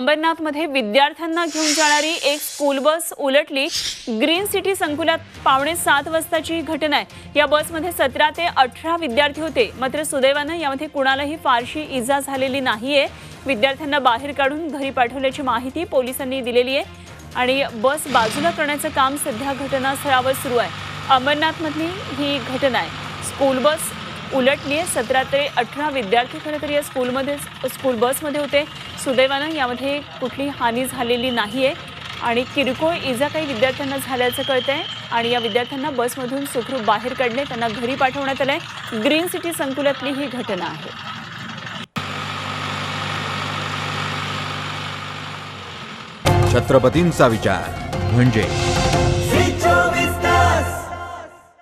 अंबरनाथमध्ये विद्यार्थ्यांना घेऊन जाणारी एक स्कूल बस उलटली. ग्रीन सिटी संकुलात पावणे सात वाजताची ही घटना आहे. या बसमध्ये सतरा ते अठरा विद्यार्थी होते. मात्र सुदैवानं यामध्ये कुणालाही फारशी इजा झालेली नाहीये. विद्यार्थ्यांना बाहेर काढून घरी पाठवल्याची माहिती पोलिसांनी दिलेली आहे. आणि बस बाजूला करण्याचं काम सध्या घटनास्थळावर सुरू आहे. अंबरनाथमधली ही घटना आहे. स्कूल बस उलटली आहे सतरा ते अठरा विद्यार्थी खरं तर या स्कूलमध्ये स्कूल बसमध्ये होते. सुदैवानं यामध्ये कुठली हानी झालेली नाही आहे आणि किरकोळ इजा काही विद्यार्थ्यांना झाल्याचं कळतंय. आणि या विद्यार्थ्यांना बसमधून सुखरूप बाहेर काढले त्यांना घरी पाठवण्यात आलंय. ग्रीन सिटी संकुलातली ही घटना आहे. छत्रपतींचा विचार म्हणजे